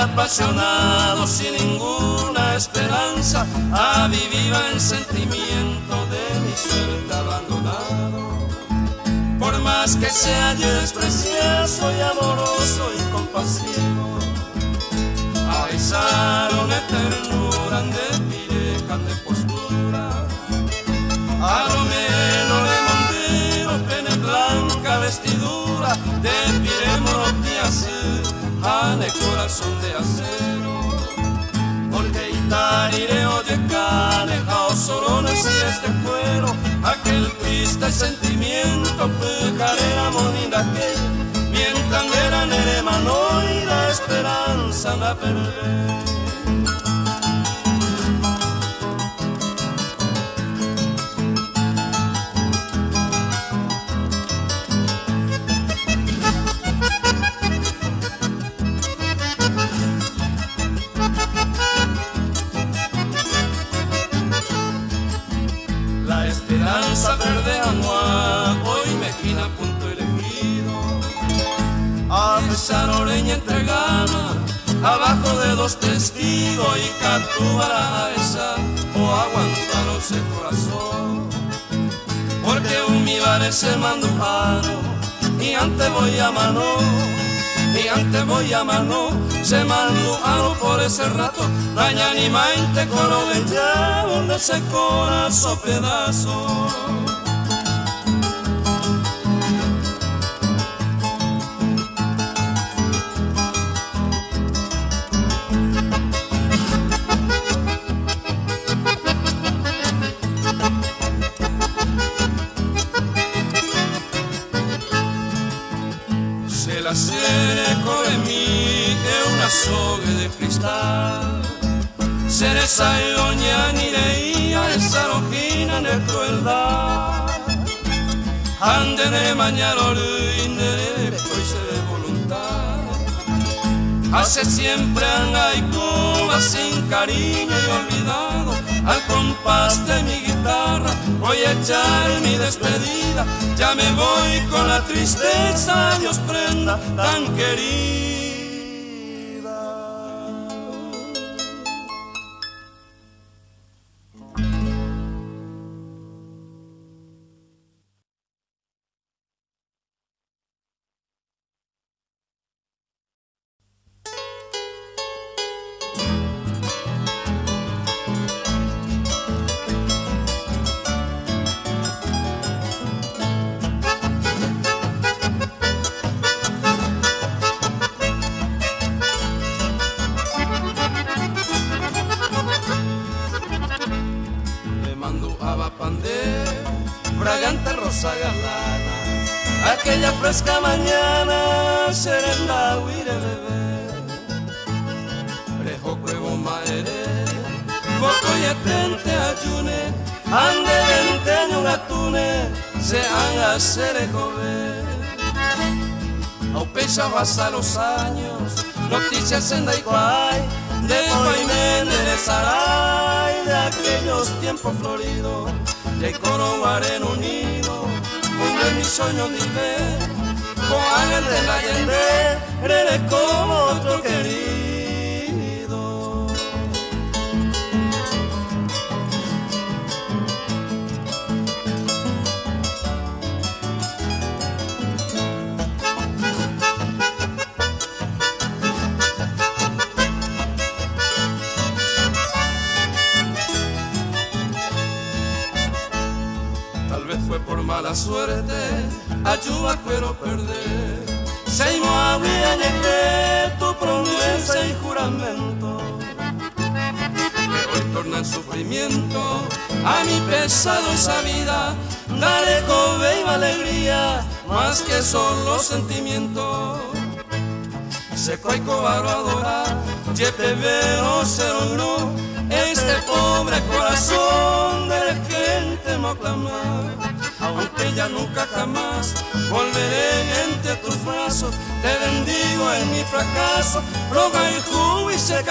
apasionado sin ninguna esperanza, avivida en sentimiento de mi suerte abandonado. Por más que sea yo despreciado, soy amoroso y compasivo. Aizaron de ternura, de pireja, de postura. A lo menos de mondero, pene blanca vestidura, de piremoro a de corazón de acero. Porque itarire oye cane, a sorones y este cuero, aquel triste sentimiento, pujarera monina que, mientras era nere y la esperanza la perder. Dos testigos y captura esa o aguantar ese corazón. Porque un mi ese mandujano y antes voy a mano, y antes voy a mano, se mandujano por ese rato, daña ni mainte con ya donde ese corazón pedazo. Cristal. Cereza y doña Nireía, esa rojina de crueldad. Ande de mañana de voluntad. Hace siempre anga y cuba sin cariño y olvidado al compás de mi guitarra voy a echar mi despedida, ya me voy con la tristeza, Dios prenda tan querida. Fresca mañana serena huire bebé prejo cuevo maere poco y etente ayune ande vente un atune se haga ser joven. Au pesa pasa los años noticias en Daiguay de Coimene de Saray de aquellos tiempos floridos de Coro Unido de mi sueño dime, con ángel de Allende, eres como otro querido. Tal vez fue por mala suerte ayuda quiero perder. Seimo que tu promesa y juramento hoy torna en sufrimiento a mi pesado esa vida. Dale cobe y alegría, más que solo sentimientos. Seco y cobaro adorar, yepe veo se logró este pobre corazón de gente no clamar aunque ya nunca jamás. Volveré entre tus brazos, te bendigo en mi fracaso, roga y y se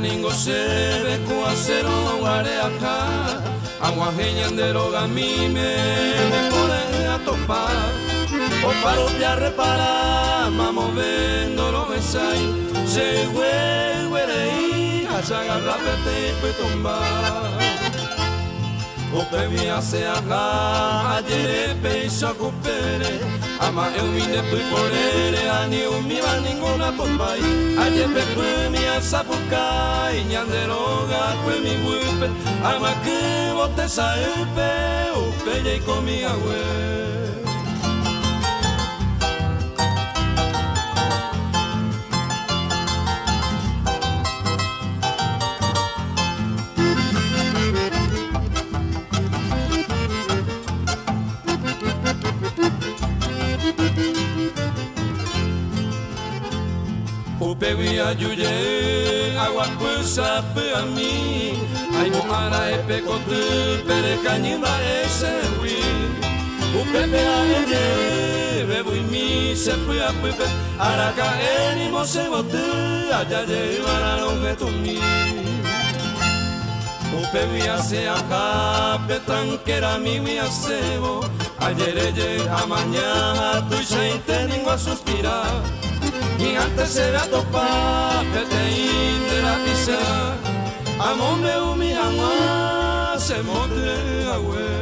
triste teningo se ve cuacero guareaca. Agua de mi me pone a topar. O paro a reparar Mamo vendo lo besai Se hue huerei Hachaga rapete y upemia se aha ajere peisha kupere ama euine pui porere ani umiva ninguna popai ayepe puemia sapukai ñanderoga mi muipe ama kivote saupe upe yeikomi ague komi awe Pewia yuye agua puesa pe a mí. Ay mohara e pecote pere cañima ese wi Upepe a eye bebo y mi se fue a pepe. Araca eni mo se bote allá llevará longe tu mi Upewia se acá petranquera mi mi acebo Ayer eye a mañana tu y se a suspirar y antes se a topar te la pisa Amome umi ama se monte agüe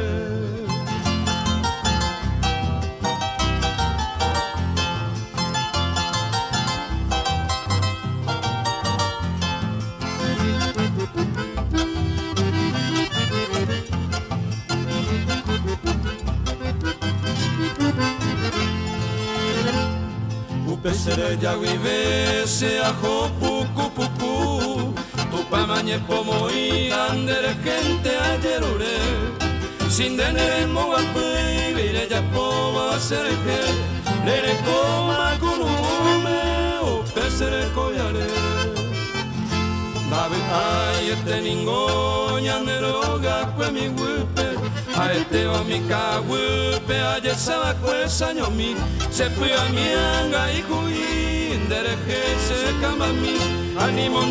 Pesere ya vive se ajo puku puku Tu pamañe pomo y andere gente ayer ure Sin denere mo guapi vire ya pomo serje Nere coma kunume o pesere koyare. Nabe ay este ningoña neroga kwe mi wipe aete wa mika wupe aye sawa kwe sanyo mi se pui a mianga i kui ndere he se kamba mi animo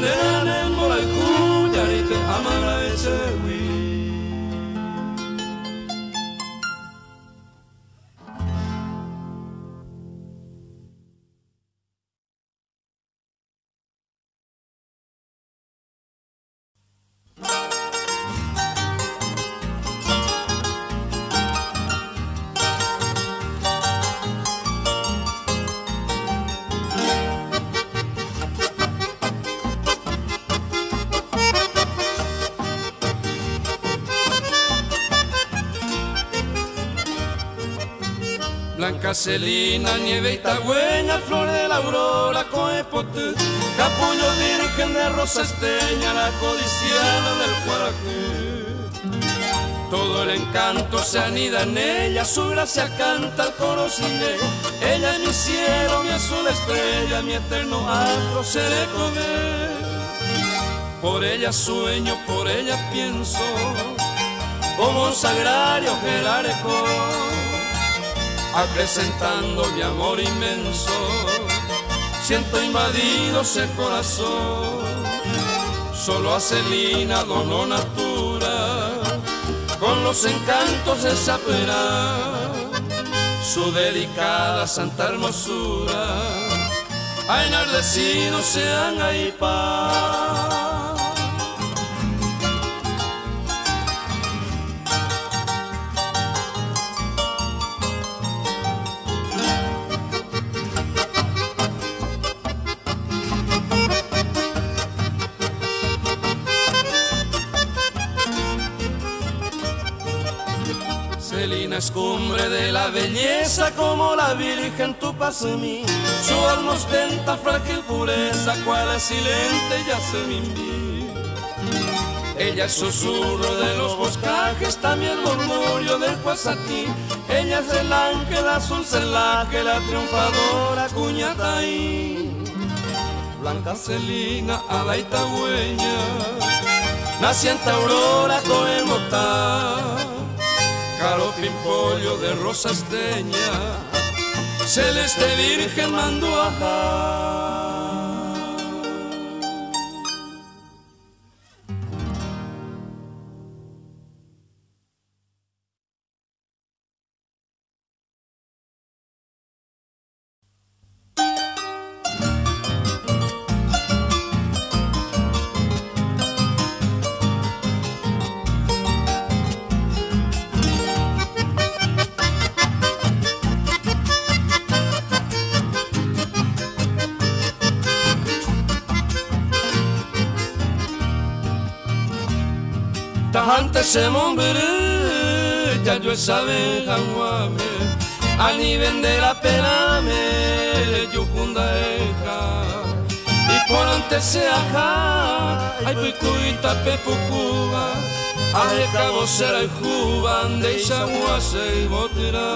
wi Celina, nieve y tagüeña, flor de la aurora, coepote, capullo virgen de rosa esteña, la codiciada del cuaraje. Todo el encanto se anida en ella, su gracia canta el coro. Ella es mi cielo, mi azul estrella, mi eterno astro se le come. Por ella sueño, por ella pienso, como un sagrario que acrecentando mi amor inmenso. Siento invadido ese corazón, solo a Celina donó natura, con los encantos de pera, su delicada santa hermosura, a enardecidos sean ahí paz. Es cumbre de la belleza como la Virgen en mí. Su alma ostenta frágil pureza, cual es silente ya se me Ella es susurro de los boscajes, también murmurio del ti Ella es el ángel azul celaje, la triunfadora cuñataí. Blanca Celina, Adaita Hueña, naciente Aurora con el Caro pimpollo de rosa esteña, celeste virgen mandó se mombere ya yo sabe ganguame ani vende la pena me yo funda eja y por antes se aja ay picuita pepucuba Aje cabo será el juban de Isagua se botera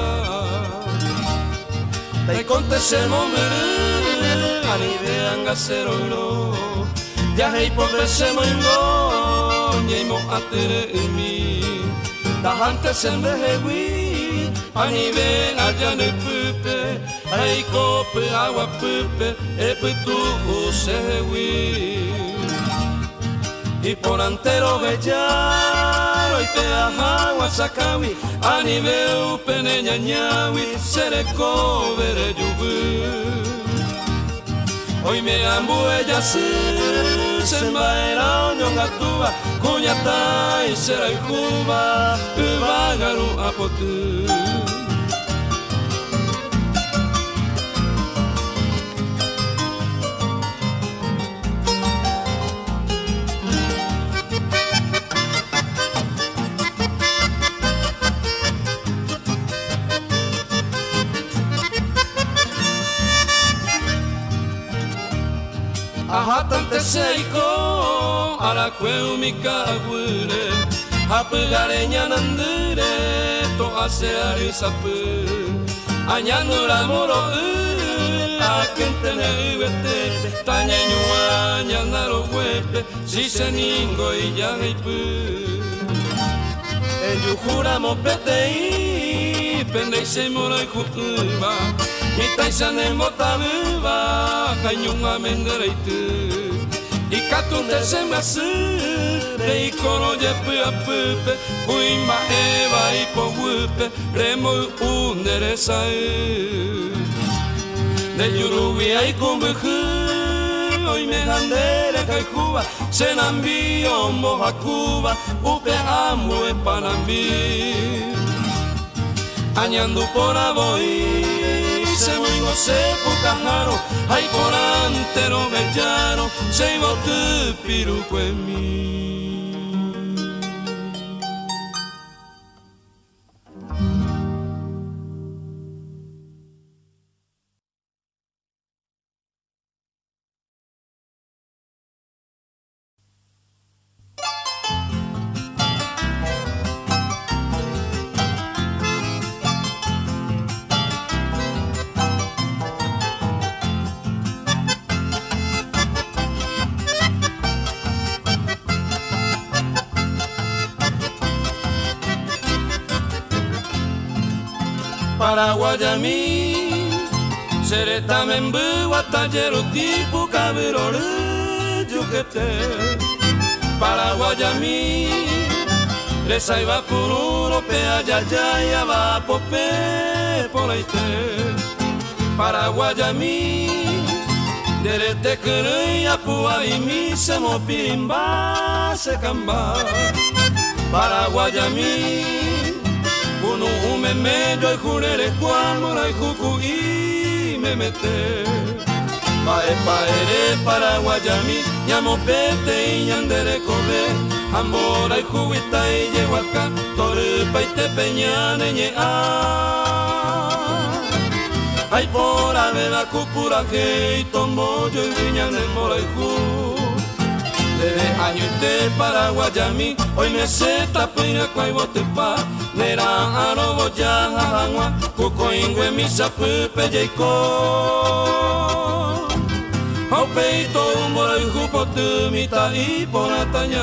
Te conte se mombere ani vean gasero ya hei pobre se moingo nyemo atere emi tahante sembe hewi ani ve ajane pupe. Ai kope agua pupe e putu se hewi. Y por antero gellaro y te agua sakawi. Ani ve upene nyanyawi sere kovere yubu Hoy me ambu ella izen baera oinon gatua Kuñata izera ikuba, iba garu apotu ahatante seiko arakue umika agure hapegare nyanandure to aseari sapu anyanura moro akentene uete tanyenyua nyanaro wepe siseningo iyangaipu Eyujura mopetei pendeise itaixane motabeva kaiunga mendereitu ikatunte semeasy re ikoro yepiapype kuimba'eva ipoguýpe me nderesay nde juruvi aikumbyhy oime handere kaykuva chenambi ombohakuva upe ambue panambi añandu por avoi voy se moingo se pukaharo Ai porantero gallaro Se iba tu piruco en mí Paraguayami Sereta membu watajero tipo cabirore yukete Paraguayami Resa iba pururo pe ayayaya va pope poleite Paraguayami Derete kuruya pua imi se mo pirimba se ume medio y jurere cuamora y me mete. Pae paere paraguayami Llamo pete y ñandere kobe Ambora y juguita y llego acá Torupa y te peñane ñe Ay por avena cupura que y tombollo y viñan mora y jugu Desde año y te paraguayami Hoy me se tapina cuaibote pa nera arobo jahangwa kuko ingwe misapu pejeiko Hau peito umbora ihupo tumita iponatanya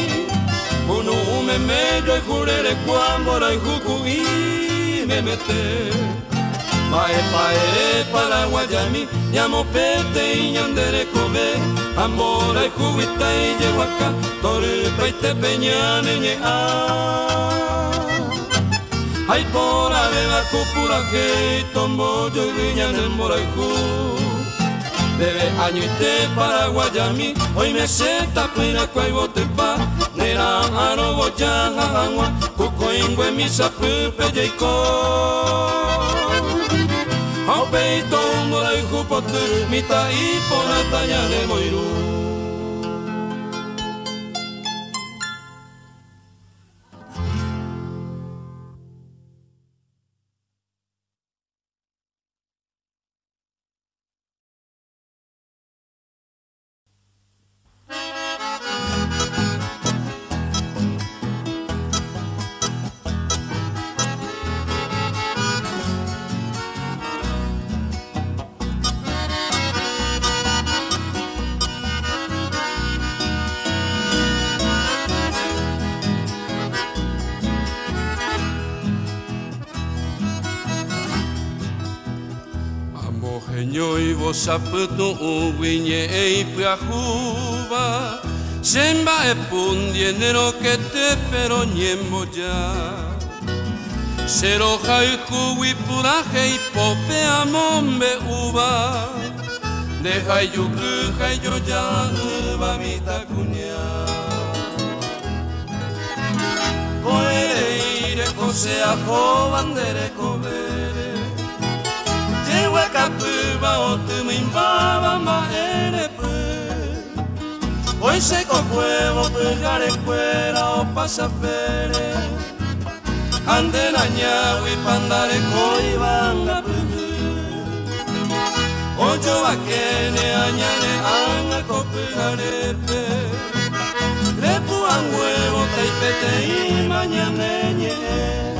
me medio y jurere cuambora y me mete Pae pae para Guayamí Llamo pete y ñandere come Ambora y jubita y llego acá Torpa y te peñane ñe Ay por aveva cupura que tombo yo y viñan en Moraijú Debe año y te para Guayamí Hoy me seta plena cuay bote pa era hano bojanga hangwa kuko ingwe misa pupe jaiko Hau peito ongola iku potu mita moiru. Ya de moiru saputu uwinye ipiajuba Semba e pundienero que te pero nyembo ya Sero jai juwi puraje y pope amombe uba. Deja yuku jai yo ya uba mita kunya Koere ire kose a bandere kobere Jewe kapuba o tu mimbaba ma ere pu Hoy se cocuevo pegare cuera o pasapere Ande na ñawi pandare koi banga pugu Ojo akene añane anga kopegare pe Repu an huevo teipete y mañana ñe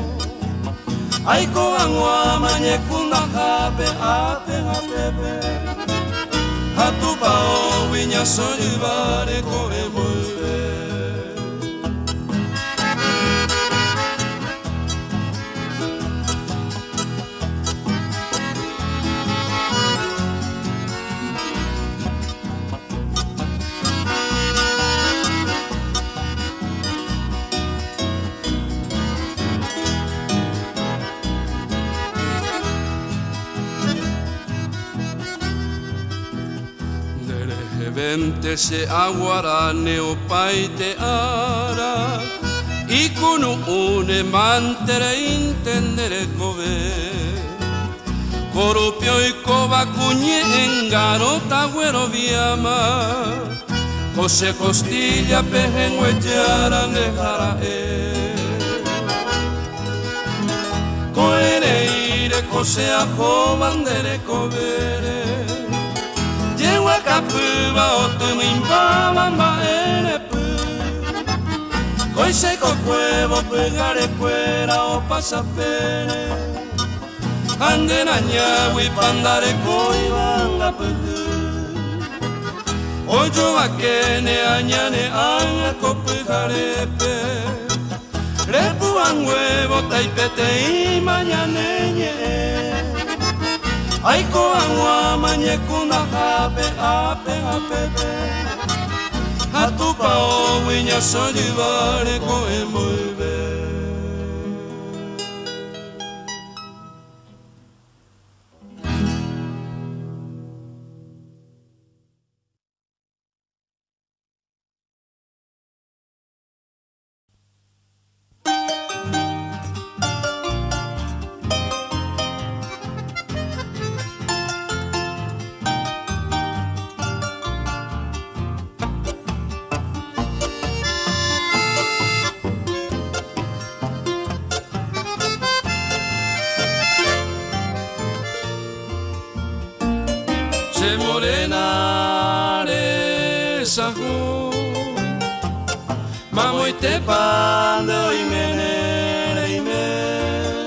aiko angwa manyekunda hape ape hapepe hatupao wiñasoyuvareko emoe Vente se aguarane o pai te ara Ikuno une mantere intendere cove Corupio i cova cugne engaro taguero viama Cose costiglia pehengueggiara ne jara e. Coere ire cose a jovandere covere Yewa kapuwa o tu mimbaba mbaere pu Koi se ko kuevo pegare cuera o pasapere. Ande na ñawi pandare koi banga pugu Ojo akene añane anga ko pegare pe Repu an huevo taipete aikoa angoa manekunda hape, hape, hape, hape Hatu pao, uina sodibareko Mamo y te pando y menere y me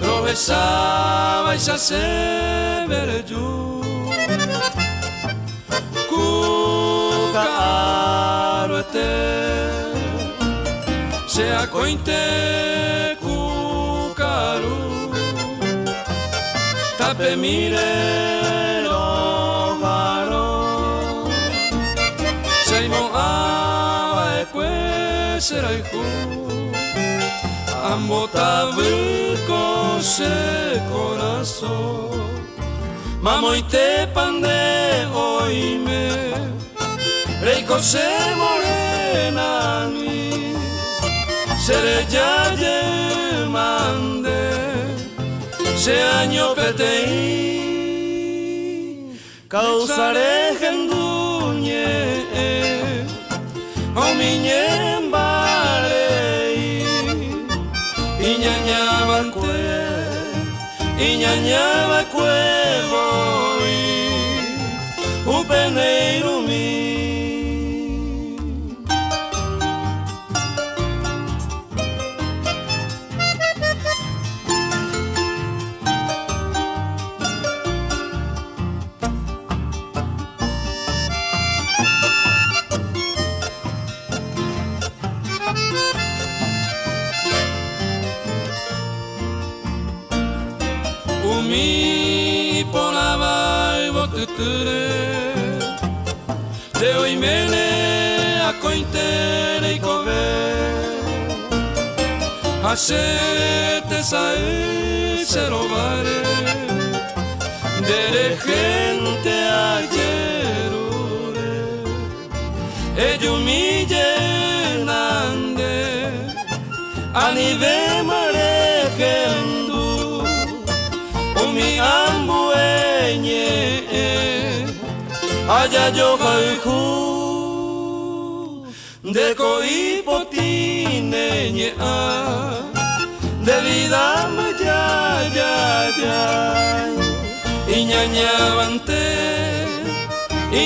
Lo besaba y se hace ver yo Cuca aroete Se acointe cucaru Tape Ambotava con se corazón. Mamo y te pande oime Reiko se morena mi Sere ya mande Se año petei Causaré genduñe ominye mbalei inyanya bakwe inyanya bakwe de hoy a cointene y cove hachete sae se rovare dere gente a ayerure e yumille nande. Anivema allá yo caijú de coipotine de vida ya ya ya. Y ñañabante y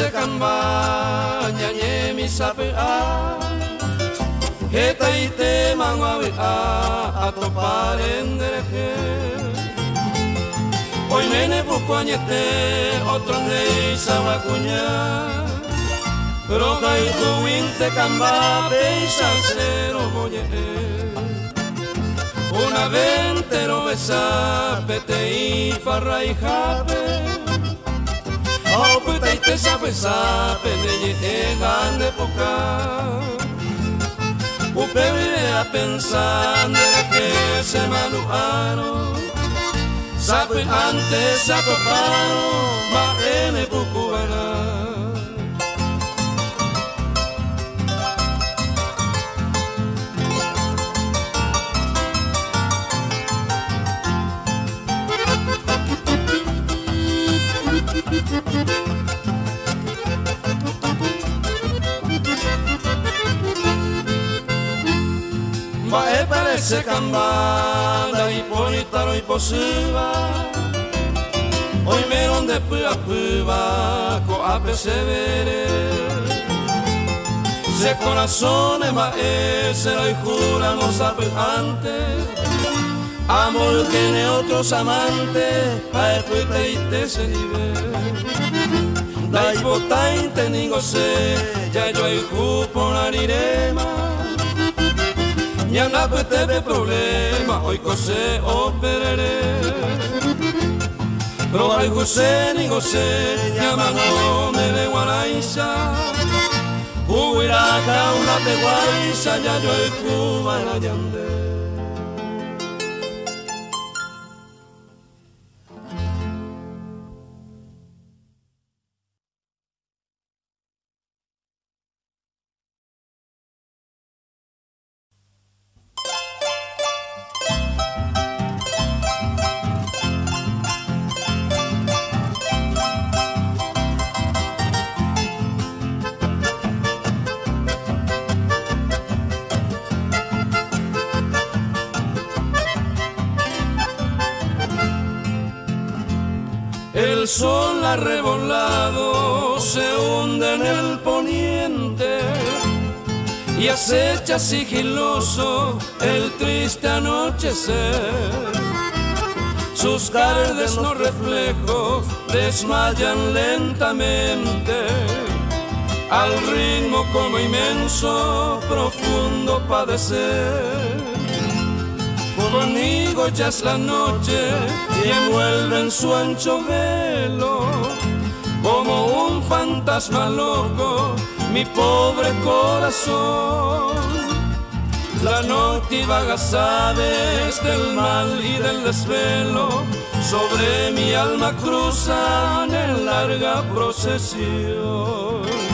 ñañabante y ñaña se kamba nyanye mi sape a Heta ite mangawe a ato parendere he Hoy mene buco añete otro nei sawakunya Roga y tu winte kamba cero moye Una ventero besa pete y farra y jape Oh, puta y te sabe sabe de llegar de poca. Upe vive a pensar que se manuaron Sabe antes a tocaron, ma Parece cambada y politaro y posiva. Hoy me donde pua pua co ape severe Se corazón ma ese lo jura no sabe antes Amor que ne otros amantes a puita y te se Dai botainte ningo se ya yo hay por la irema Nyanga de problema, hoy cose operere. Pero hay José ni José, llaman me de Guanaisa. Iraja una teguay, sayayo el Cuba en Allende. Sigiloso el triste anochecer. Sus no reflejos desmayan lentamente al ritmo como inmenso, profundo padecer. Conmigo ya es la noche y envuelve en su ancho velo como un fantasma loco mi pobre corazón. La noche vaga sabes del mal y del desvelo, sobre mi alma cruzan en larga procesión.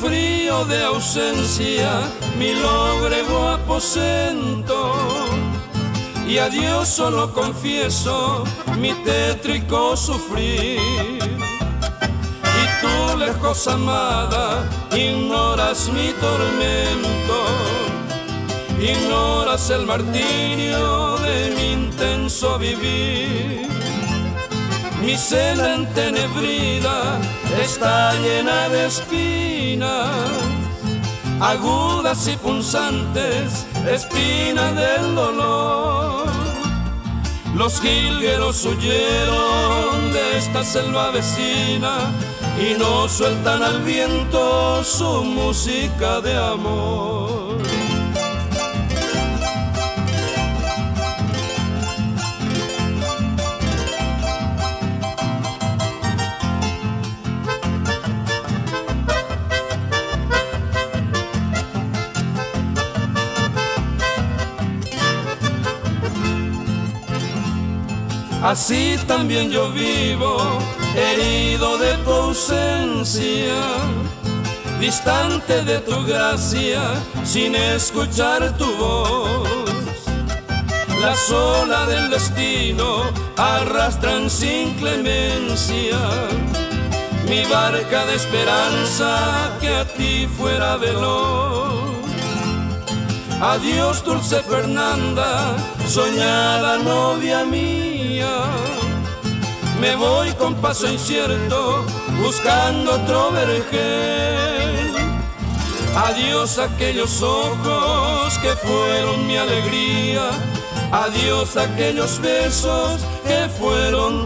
Frío de ausencia mi logrego aposento y a Dios solo confieso mi tétrico sufrir. Y tú, lejos amada, ignoras mi tormento, ignoras el martirio de mi intenso vivir. Mi cena entenebrida está llena de espinas, agudas y punzantes, espinas del dolor. Los jilgueros huyeron de esta selva vecina y no sueltan al viento su música de amor. Así también yo vivo, herido de tu ausencia, distante de tu gracia, sin escuchar tu voz. La sola del destino arrastran sin clemencia mi barca de esperanza que a ti fuera veloz. Adiós, dulce Fernanda, soñada novia mía. Me voy con paso incierto, buscando otro vergel. Adiós aquellos ojos que fueron mi alegría. Adiós aquellos besos que fueron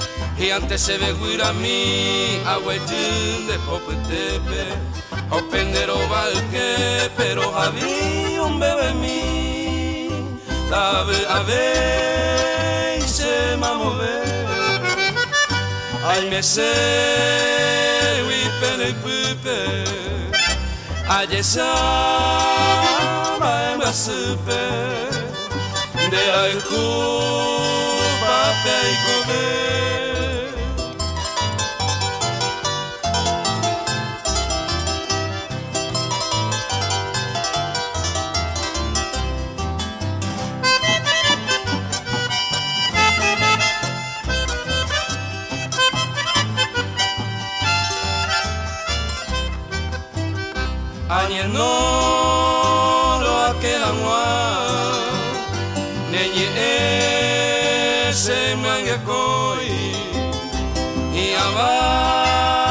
y antes se ve guirami agüeyun de popetepe o pendero valque pero había un bebé mi Dave a ver se mamove Ai me se wi pene pupe Aye sa ma supe De ai ku pa pe i Añe no lo que agua Neñe ese mangue coi Y avais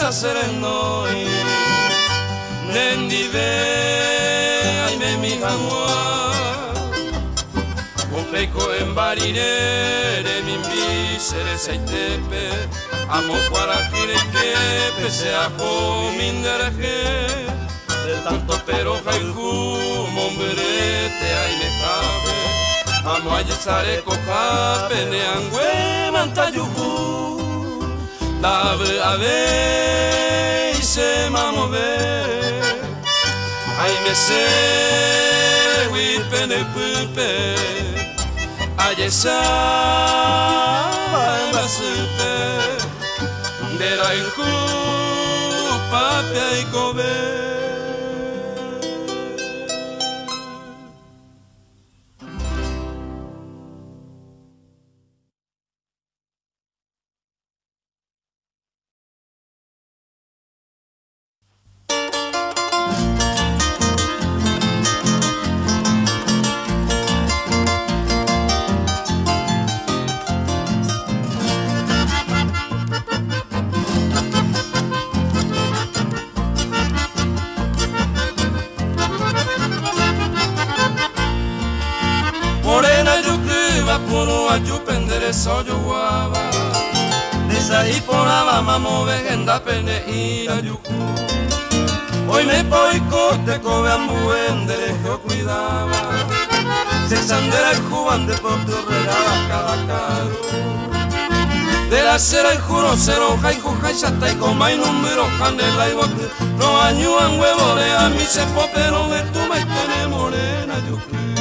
a serenoi Nendi ve ay me mi agua Un peco en barirere mi bisere seitepe Amo para que pese a mindereje tanto pero haiku momberete ai me cabe amo a yesare coca pene angue mantayuhu dave ave se mamove ai me se wi pene pupe ayesa basupe dera ilku ai kobe y coma y y bote no añuan huevo a mí se pero de tu maitene morena yo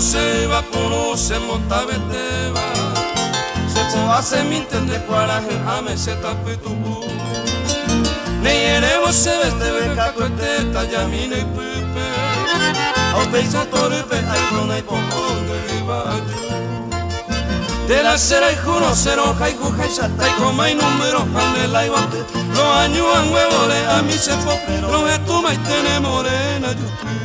se va por se monta beteva se po hace mi entende para ame se tape tu bu ne yeremo se veste beca cote talla mine pepe. Au beisa tore pe ai con ai pomon de ribaju de la sera y juro cero jai jujai salta y coma y número panela y guante lo año en huevo de a mi se po lo que tú me tiene morena yo